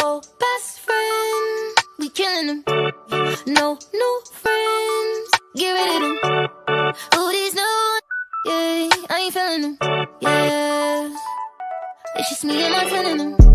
Oh, best friend, we killing them. No new friends, get rid of them. Who oh, these new, yeah, I ain't feeling them. Yeah, it's just me and my twinnem.